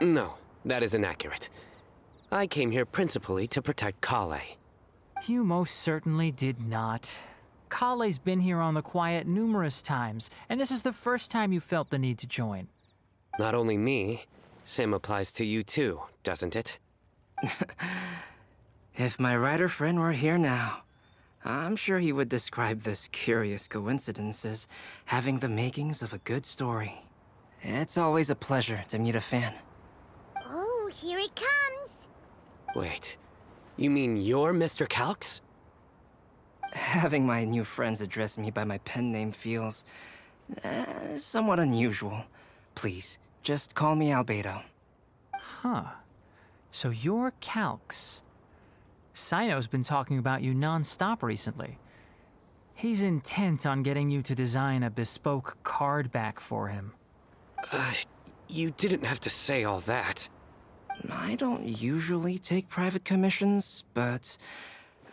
No, that is inaccurate. I came here principally to protect Collei. You most certainly did not. Collei's been here on the quiet numerous times, and this is the first time you felt the need to join. Not only me, same applies to you too, doesn't it? if my writer friend were here now, I'm sure he would describe this curious coincidence as having the makings of a good story. It's always a pleasure to meet a fan. Here he comes. Wait, you mean you're Mr. Calx? Having my new friends address me by my pen name feels... Uh, somewhat unusual. Please, just call me Albedo. Huh. So you're Calx. Cyno's been talking about you non-stop recently. He's intent on getting you to design a bespoke card back for him. Uh, you didn't have to say all that. I don't usually take private commissions, but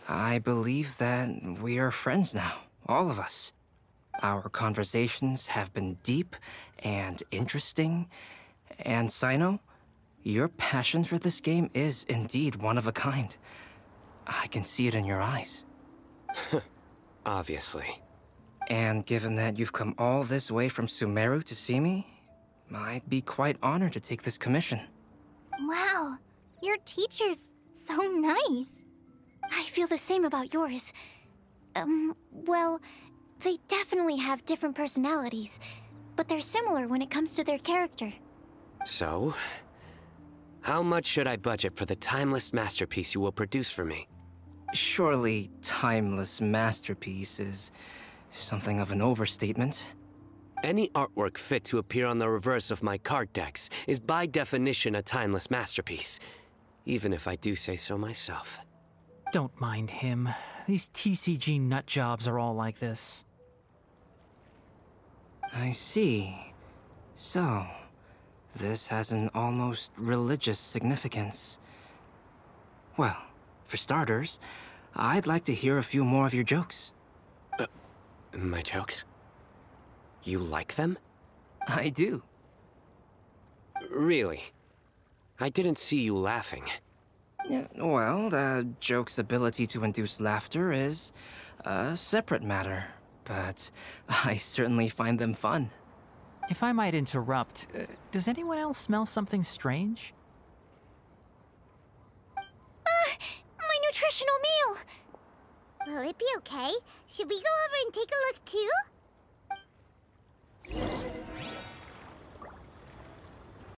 I believe that we are friends now, all of us. Our conversations have been deep and interesting, and Cyno, your passion for this game is indeed one of a kind. I can see it in your eyes. Obviously. And given that you've come all this way from Sumeru to see me, I'd be quite honored to take this commission. Wow, your teacher's so nice. I feel the same about yours. Um, well, they definitely have different personalities, but they're similar when it comes to their character. So, how much should I budget for the timeless masterpiece you will produce for me? Surely, timeless masterpiece is something of an overstatement. Any artwork fit to appear on the reverse of my card decks is by definition a timeless masterpiece, even if I do say so myself. Don't mind him. These TCG nut jobs are all like this. I see. So, this has an almost religious significance. Well, for starters, I'd like to hear a few more of your jokes. Uh, my jokes? You like them? I do. Really? I didn't see you laughing. Yeah, well, the joke's ability to induce laughter is a separate matter, but I certainly find them fun. If I might interrupt, uh, does anyone else smell something strange? Uh, my nutritional meal! Will it be okay? Should we go over and take a look too?